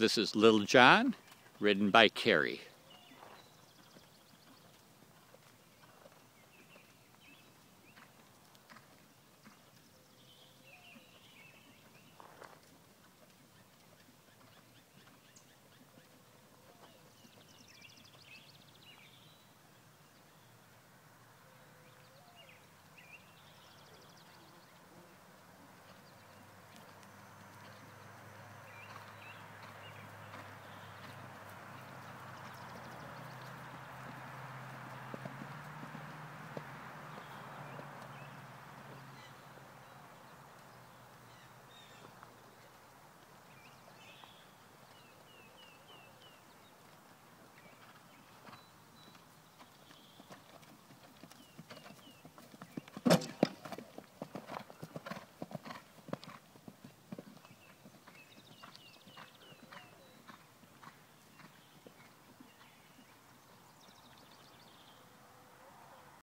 This is Little John, written by Carrie.